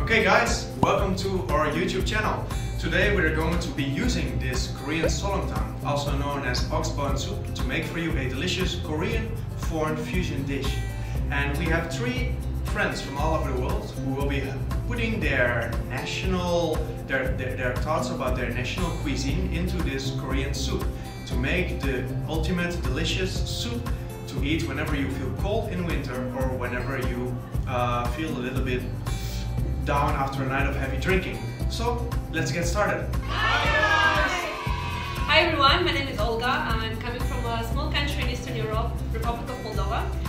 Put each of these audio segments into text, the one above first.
Okay guys, welcome to our YouTube channel. Today we're going to be using this Korean seolleongtang, also known as ox oxbone soup, to make for you a delicious Korean foreign fusion dish. And we have three friends from all over the world who will be putting their national, their, their, their thoughts about their national cuisine into this Korean soup to make the ultimate delicious soup to eat whenever you feel cold in winter or whenever you uh, feel a little bit down after a night of heavy drinking. So let's get started. Hi everyone, my name is Olga. I'm coming from a small country in Eastern Europe, Republic of Moldova.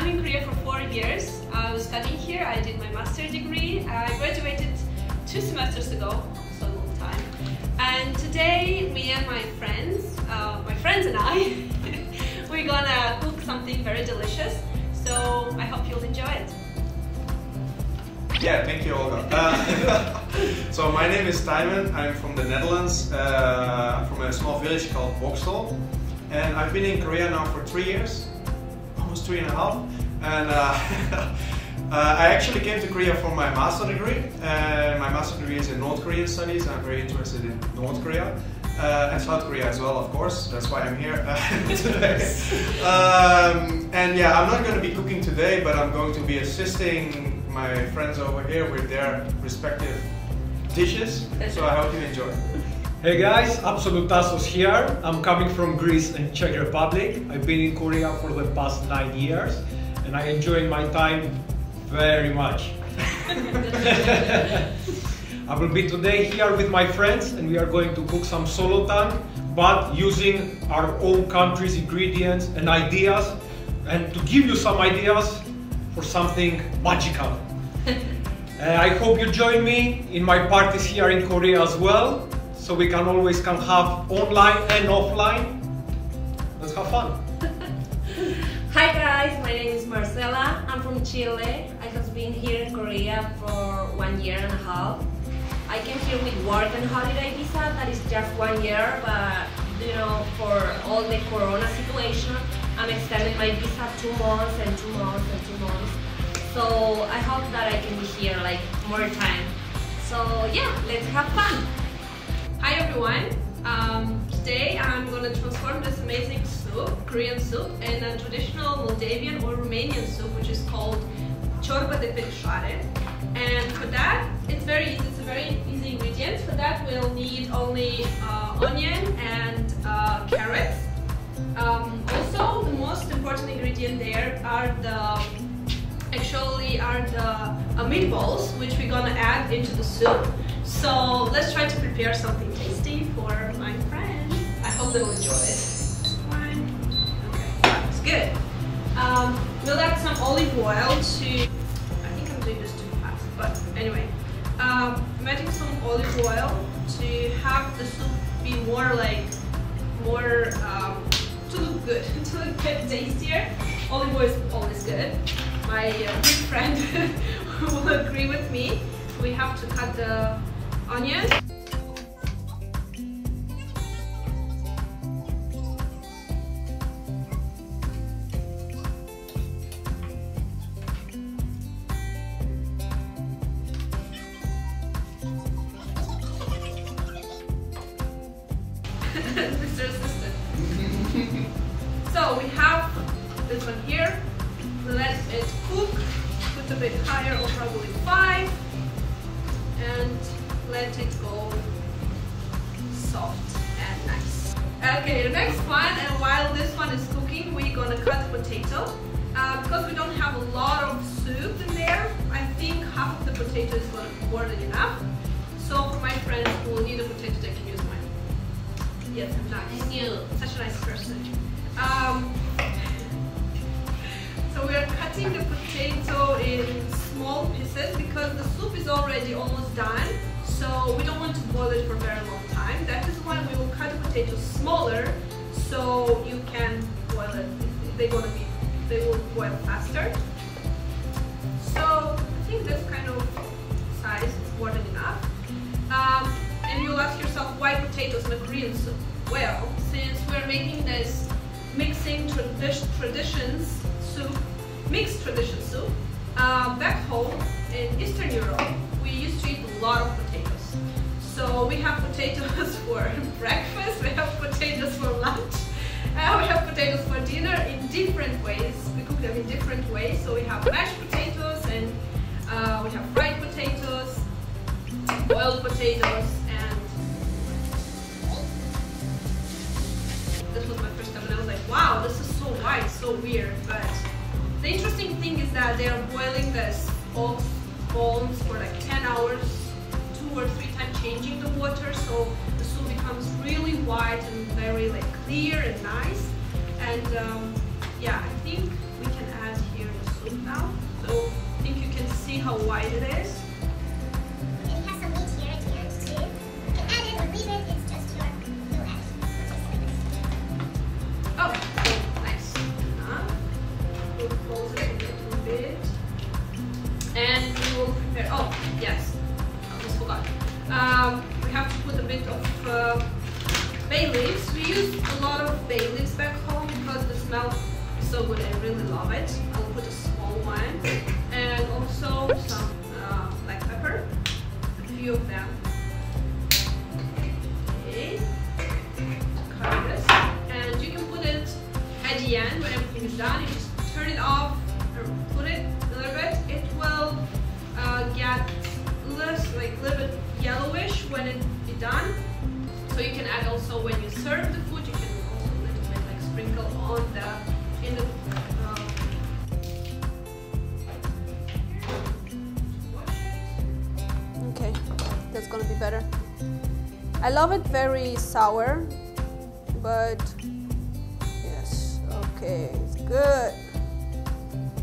I'm in Korea for four years. I was studying here, I did my master's degree. I graduated two semesters ago, so a long time. And today, me and my friends, uh, my friends and I, we're gonna cook something very delicious. So I hope you'll enjoy it. Yeah, thank you, Olga. Uh, so my name is Tijmen. I'm from the Netherlands, uh, from a small village called Boxtel. And I've been in Korea now for three years, almost three and a half. And uh, uh, I actually came to Korea for my master degree. Uh, my master degree is in North Korean studies. I'm very interested in North Korea. Uh, and South Korea as well, of course. That's why I'm here uh, today. Um, and yeah, I'm not going to be cooking today, but I'm going to be assisting my friends over here with their respective dishes. So I hope you enjoy. Hey guys, Absolute Absolutasos here. I'm coming from Greece and Czech Republic. I've been in Korea for the past nine years and I enjoy my time very much. I will be today here with my friends and we are going to cook some seolleongtang but using our own country's ingredients and ideas and to give you some ideas for something magical. uh, I hope you join me in my parties here in Korea as well, so we can always can have online and offline. Let's have fun. Hi guys, my name is Marcela. I'm from Chile. I have been here in Korea for one year and a half. I came here with work and holiday visa. That is just one year, but you know, for all the Corona situation, I'm extending my visa two months and two months and two months. So I hope that I can be here like more time. So yeah, let's have fun. Hi everyone. Um, today I'm gonna transform this amazing soup, Korean soup, in a traditional Moldavian or Romanian soup, which is called ciorbă de perișoare. And for that, it's very easy. It's a very easy ingredient. For that, we'll need only uh, onion and uh, carrots. Um, also, the most important ingredient there are the actually are the uh, meatballs, which we're gonna add into the soup. So let's try to prepare something tasty for my friends. I hope they will enjoy it. One. Okay, it's good. Um, we'll add some olive oil to. I think I'm doing this too fast, but anyway, um, I'm adding some olive oil to have the soup be more like more um, to look good, to look bit tastier. Olive oil is always good my uh, big friend will agree with me. We have to cut the onion. Mr. Assistant. so we have this one here let it cook, put a bit higher or probably 5 and let it go soft and nice. Okay, the next one, and while this one is cooking, we're gonna cut potato. Uh, because we don't have a lot of soup in there, I think half of the potato is gonna be more than enough. So for my friends who will need a potato, they can use mine. Yes, I'm nice. Thank you. Such a nice person. Um, so we are cutting the potato in small pieces because the soup is already almost done. So we don't want to boil it for a very long time. That is why we will cut the potatoes smaller so you can boil it. They're gonna be, they will boil faster. So I think this kind of size is more than enough. Um, and you'll ask yourself why potatoes in a Korean soup? well, since we're making this mixing tradi- traditions soup, mixed tradition soup, uh, back home we have potatoes for breakfast, we have potatoes for lunch, and we have potatoes for dinner in different ways. We cook them in different ways. So we have mashed potatoes and uh, we have fried potatoes, boiled potatoes, and this was my first time and I was like, wow, this is so white, so weird. But the interesting thing is that they are boiling this ox bones for like 10 hours, two or three changing the water, so the soup becomes really white and very like clear and nice. And um, yeah, I think we can add here the soup now. So I think you can see how white it is. And it has some meat here at the end too. You can add it or leave it, it's just your you. Oh, nice. Enough. We'll it a little bit. And we will prepare, oh, yes, I almost forgot. Um, we have to put a bit of uh, bay leaves. We use a lot of bay leaves back home because the smell is so good. I really love it. I'll put a small one. And also some uh, black pepper, a few of them. Okay cover this and you can put it at the end when everything is done when it be done so you can add also when you serve the food you can also a little bit like sprinkle on the in the uh, Okay, that's gonna be better. I love it very sour, but yes, okay, it's good.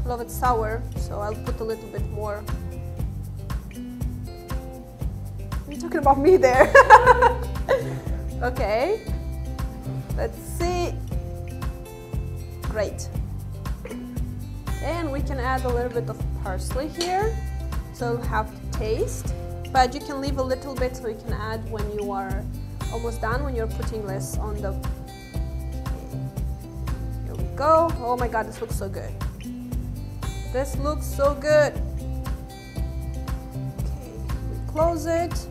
I love it sour, so I'll put a little bit more. You're talking about me there. okay, let's see. Great. And we can add a little bit of parsley here, so you'll have taste. But you can leave a little bit so you can add when you are almost done, when you're putting less on the. Here we go. Oh my god, this looks so good. This looks so good. Okay, we close it.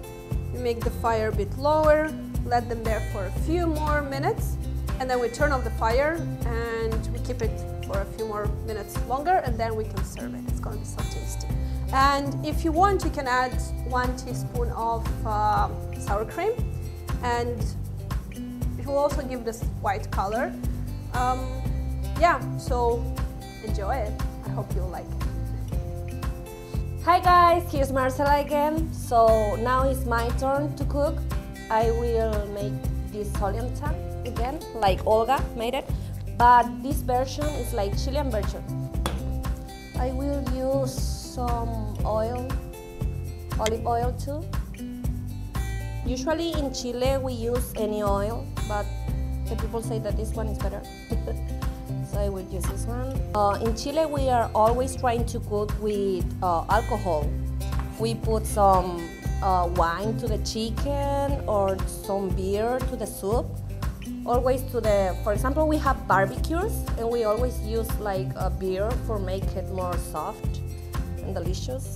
Make the fire a bit lower. Let them there for a few more minutes, and then we turn off the fire and we keep it for a few more minutes longer, and then we can serve it. It's gonna be so tasty. And if you want, you can add one teaspoon of uh, sour cream, and it will also give this white color. Um, yeah, so enjoy it. I hope you'll like it. Hi guys, here's Marcela again. So now it's my turn to cook. I will make this solenta again, like Olga made it, but this version is like Chilean version. I will use some oil, olive oil too. Usually in Chile we use any oil, but the people say that this one is better. I will use this one. Uh, in Chile we are always trying to cook with uh, alcohol. We put some uh, wine to the chicken or some beer to the soup. Always to the, for example, we have barbecues and we always use like a beer for make it more soft and delicious.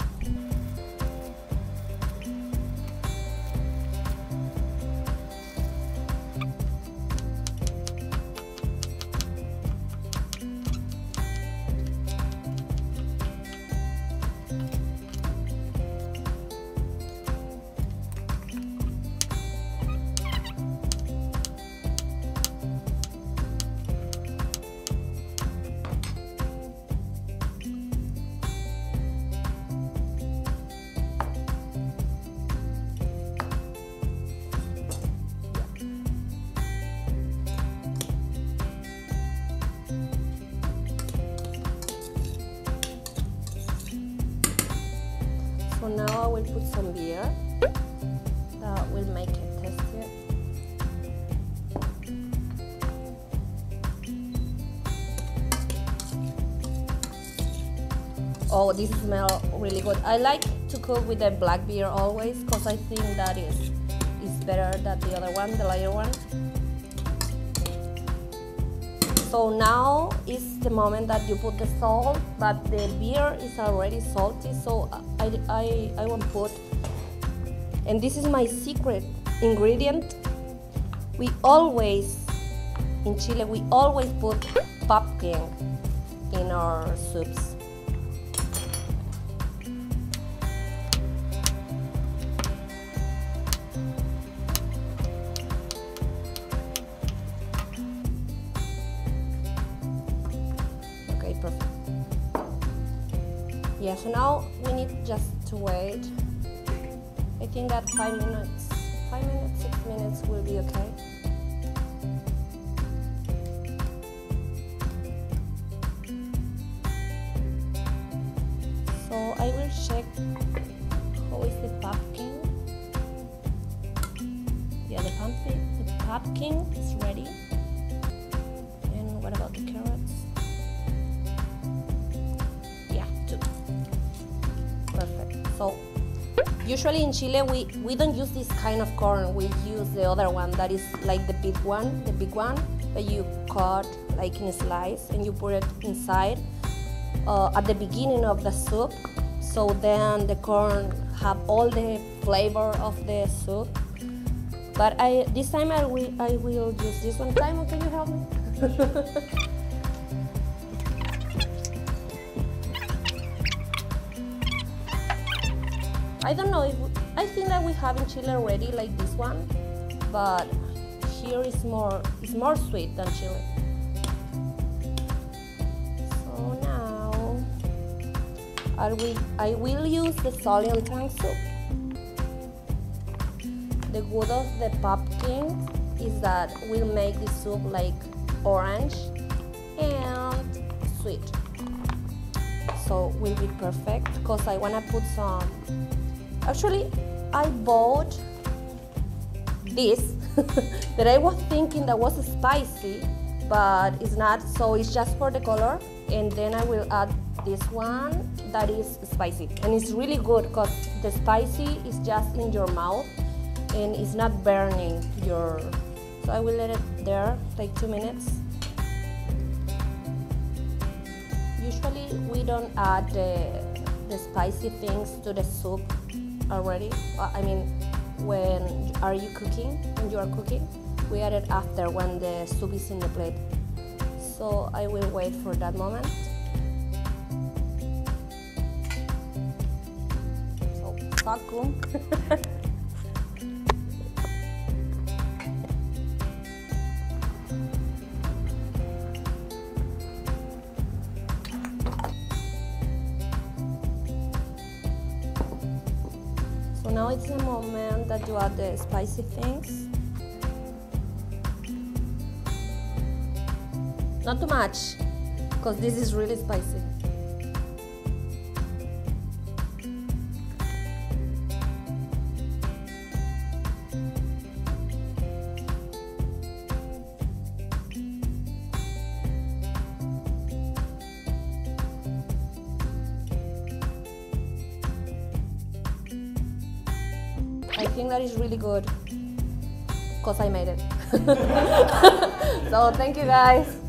Now I will put some beer that will make it tastier. Oh, this smell really good. I like to cook with the black beer always because I think that is is better than the other one, the lighter one. So now is the moment that you put the salt, but the beer is already salty, so uh, I, I, I won't put. And this is my secret ingredient. We always, in Chile, we always put pumpkin in our soups. Yeah, so now we need just to wait. I think that five minutes, five minutes, six minutes will be okay. So I will check how is the pumpkin. Yeah, the pumpkin, the pumpkin is ready. Usually in Chile we, we don't use this kind of corn. We use the other one that is like the big one, the big one that you cut like in a slice and you put it inside uh, at the beginning of the soup. So then the corn have all the flavor of the soup. But I this time I will I will use this one. Simon, can you help me? I don't know if I think that we have in Chile already like this one, but here is more is more sweet than Chile. So now I will I will use the seolleongtang soup. The good of the pumpkin is that will make the soup like orange and sweet. So will be perfect because I wanna put some Actually, I bought this that I was thinking that was spicy, but it's not. So it's just for the color. And then I will add this one that is spicy, and it's really good because the spicy is just in your mouth and it's not burning your. So I will let it there like two minutes. Usually we don't add the, the spicy things to the soup already. I mean, when are you cooking? When you are cooking, we add it after when the soup is in the plate. So I will wait for that moment. So vacuum. now it's the moment that you add the spicy things. Not too much, because this is really spicy. Think that is really good because I made it. so thank you guys.